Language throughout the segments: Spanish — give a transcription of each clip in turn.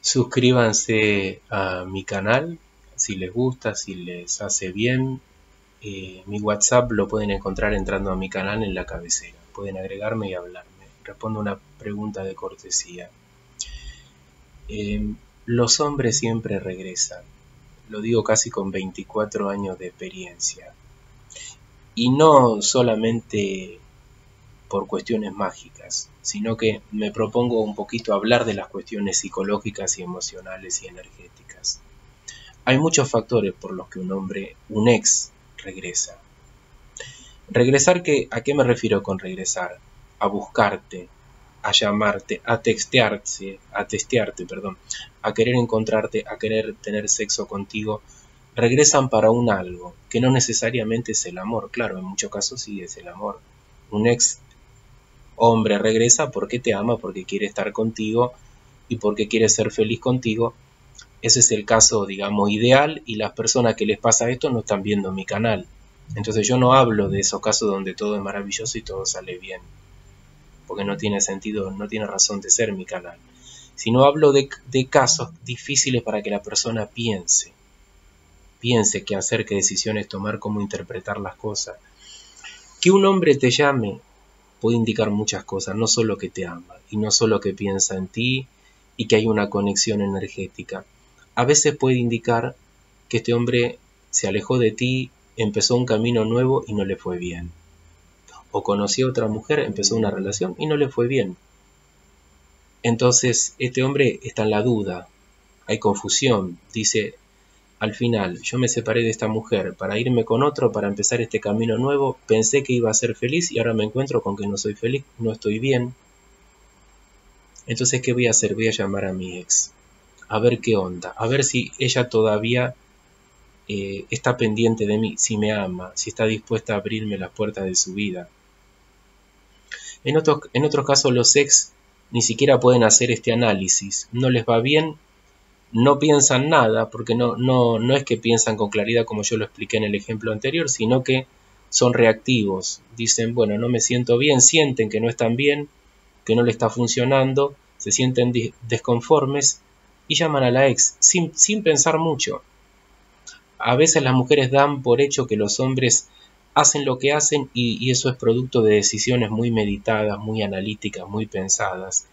Suscríbanse a mi canal si les gusta, si les hace bien. Eh, mi WhatsApp lo pueden encontrar entrando a mi canal en la cabecera. Pueden agregarme y hablarme. Respondo una pregunta de cortesía. Eh, los hombres siempre regresan. Lo digo casi con 24 años de experiencia. Y no solamente por cuestiones mágicas, sino que me propongo un poquito hablar de las cuestiones psicológicas y emocionales y energéticas. Hay muchos factores por los que un hombre, un ex, regresa. Regresar, que, ¿a qué me refiero con regresar? A buscarte, a llamarte, a textearte, a testearte, perdón, a querer encontrarte, a querer tener sexo contigo, regresan para un algo, que no necesariamente es el amor, claro, en muchos casos sí es el amor. Un ex hombre regresa porque te ama, porque quiere estar contigo y porque quiere ser feliz contigo. Ese es el caso, digamos, ideal y las personas que les pasa esto no están viendo mi canal. Entonces yo no hablo de esos casos donde todo es maravilloso y todo sale bien, porque no tiene sentido, no tiene razón de ser mi canal. Sino hablo de, casos difíciles para que la persona piense, piense qué hacer, qué decisiones tomar, cómo interpretar las cosas. Que un hombre te llame puede indicar muchas cosas, no solo que te ama y no solo que piensa en ti y que hay una conexión energética. A veces puede indicar que este hombre se alejó de ti, empezó un camino nuevo y no le fue bien. O conoció a otra mujer, empezó una relación y no le fue bien. Entonces este hombre está en la duda, hay confusión, dice, al final, yo me separé de esta mujer para irme con otro, para empezar este camino nuevo. Pensé que iba a ser feliz y ahora me encuentro con que no soy feliz, no estoy bien. Entonces, ¿qué voy a hacer? Voy a llamar a mi ex. A ver qué onda. A ver si ella todavía eh, está pendiente de mí, si me ama, si está dispuesta a abrirme las puertas de su vida. En en otros casos, los ex ni siquiera pueden hacer este análisis. No les va bien no piensan nada, porque no, no, no es que piensan con claridad como yo lo expliqué en el ejemplo anterior, sino que son reactivos. Dicen, bueno, no me siento bien, sienten que no están bien, que no le está funcionando, se sienten desconformes y llaman a la ex sin, sin pensar mucho. A veces las mujeres dan por hecho que los hombres hacen lo que hacen y, y eso es producto de decisiones muy meditadas, muy analíticas, muy pensadas.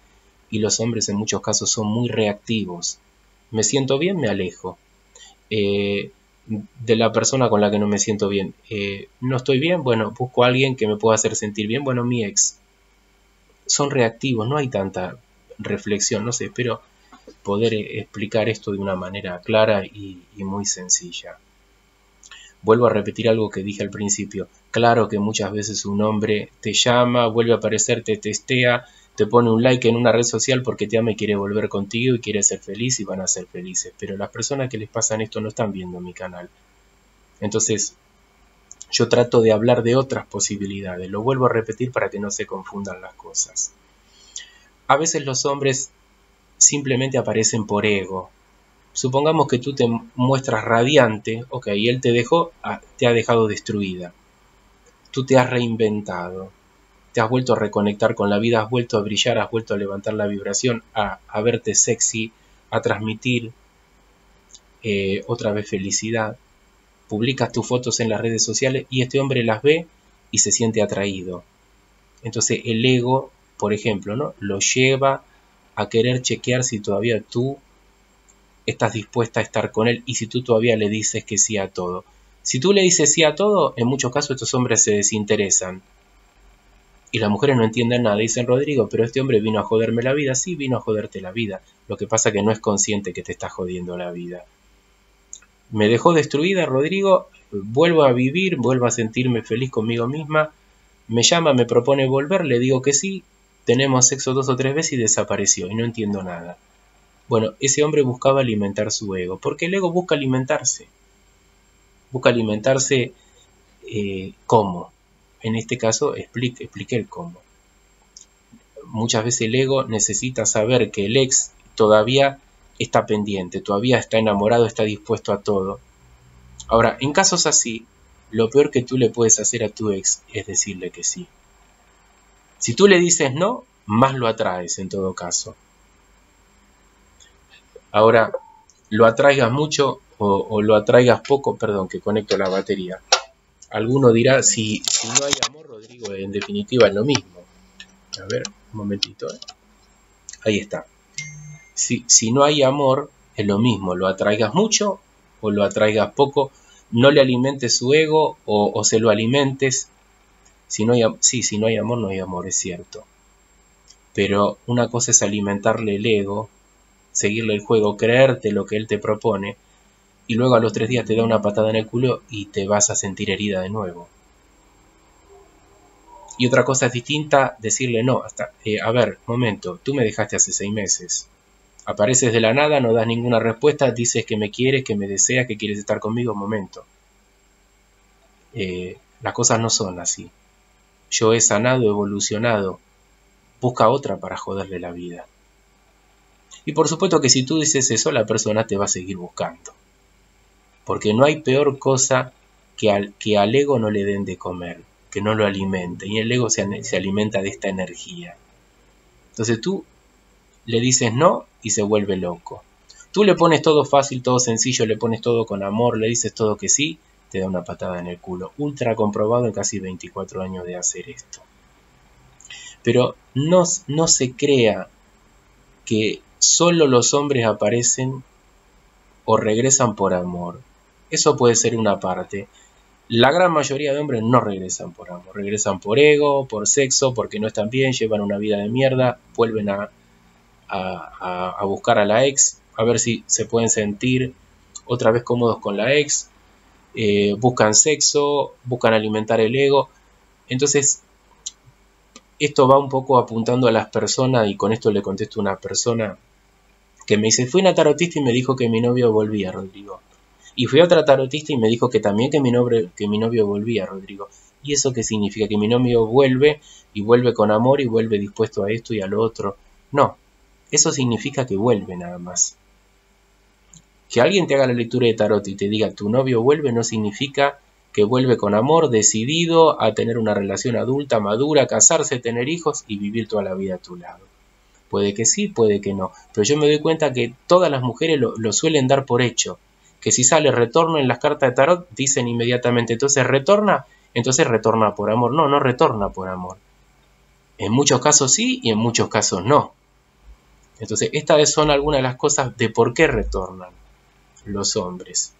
Y los hombres en muchos casos son muy reactivos me siento bien, me alejo. Eh, de la persona con la que no me siento bien. Eh, no estoy bien, bueno, busco a alguien que me pueda hacer sentir bien, bueno, mi ex. Son reactivos, no hay tanta reflexión, no sé, espero poder eh, explicar esto de una manera clara y, y muy sencilla. Vuelvo a repetir algo que dije al principio. Claro que muchas veces un hombre te llama, vuelve a aparecer, te testea, te pone un like en una red social porque te ama y quiere volver contigo y quiere ser feliz y van a ser felices. Pero las personas que les pasan esto no están viendo mi canal. Entonces, yo trato de hablar de otras posibilidades. Lo vuelvo a repetir para que no se confundan las cosas. A veces los hombres simplemente aparecen por ego. Supongamos que tú te muestras radiante, ok, y él te dejó, ah, te ha dejado destruida. Tú te has reinventado te has vuelto a reconectar con la vida, has vuelto a brillar, has vuelto a levantar la vibración, a, verte sexy, a transmitir eh, otra vez felicidad. Publicas tus fotos en las redes sociales y este hombre las ve y se siente atraído. Entonces el ego, por ejemplo, ¿no? lo lleva a querer chequear si todavía tú estás dispuesta a estar con él y si tú todavía le dices que sí a todo. Si tú le dices sí a todo, en muchos casos estos hombres se desinteresan y las mujeres no entienden nada. Dicen, Rodrigo, pero este hombre vino a joderme la vida. Sí, vino a joderte la vida. Lo que pasa que no es consciente que te está jodiendo la vida. Me dejó destruida, Rodrigo. Vuelvo a vivir, vuelvo a sentirme feliz conmigo misma. Me llama, me propone volver, le digo que sí. Tenemos sexo dos o tres veces y desapareció y no entiendo nada. Bueno, ese hombre buscaba alimentar su ego, porque el ego busca alimentarse. Busca alimentarse eh, ¿cómo? En este caso expliqué, el cómo. Muchas veces el ego necesita saber que el ex todavía está pendiente, todavía está enamorado, está dispuesto a todo. Ahora, en casos así, lo peor que tú le puedes hacer a tu ex es decirle que sí. Si tú le dices no, más lo atraes en todo caso. Ahora, lo atraigas mucho o, lo atraigas poco, perdón, que conecto la batería. Alguno dirá, si, no hay amor, Rodrigo, en definitiva es lo mismo. A ver, un momentito. ¿eh? Ahí está. Si, no hay amor, es lo mismo, lo atraigas mucho o lo atraigas poco, no le alimentes su ego o, se lo alimentes. Si no hay, sí, si no hay amor, no hay amor, es cierto. Pero una cosa es alimentarle el ego, seguirle el juego, creerte lo que él te propone, y luego a los tres días te da una patada en el culo y te vas a sentir herida de nuevo. Y otra cosa es distinta, decirle no, hasta, eh, a ver, momento, tú me dejaste hace seis meses, Apareces de la nada, no das ninguna respuesta, dices que me quieres, que me deseas, que quieres estar conmigo, momento. Eh, las cosas no son así. Yo he sanado, evolucionado. Busca otra para joderle la vida. Y por supuesto que si tú dices eso, la persona te va a seguir buscando. Porque no hay peor cosa que al, que al ego no le den de comer, que no lo alimente. Y el ego se, se alimenta de esta energía. Entonces tú le dices no y se vuelve loco. Tú le pones todo fácil, todo sencillo, le pones todo con amor, le dices todo que sí, te da una patada en el culo. Ultra comprobado en casi 24 años de hacer esto. Pero no, no se crea que solo los hombres aparecen o regresan por amor. Eso puede ser una parte. La gran mayoría de hombres no regresan por amor, regresan por ego, por sexo, porque no están bien, llevan una vida de mierda, vuelven a buscar a la ex, a ver si se pueden sentir otra vez cómodos con la ex, eh, buscan sexo, buscan alimentar el ego. Entonces, esto va un poco apuntando a las personas y con esto le contesto a una persona que me dice, fui una tarotista y me dijo que mi novio volvía, Rodrigo. Y fui a otra tarotista y me dijo que también que mi, novio, que mi novio volvía, Rodrigo. ¿Y eso qué significa? Que mi novio vuelve y vuelve con amor y vuelve dispuesto a esto y a lo otro. No, eso significa que vuelve nada más. Que alguien te haga la lectura de tarot y te diga tu novio vuelve no significa que vuelve con amor, decidido a tener una relación adulta, madura, casarse, tener hijos y vivir toda la vida a tu lado. Puede que sí, puede que no, pero yo me doy cuenta que todas las mujeres lo suelen dar por hecho, que si sale retorno en las cartas de tarot dicen inmediatamente entonces retorna, entonces retorna por amor. No, no retorna por amor. En muchos casos sí y en muchos casos no. Entonces, estas son algunas de las cosas de por qué retornan los hombres.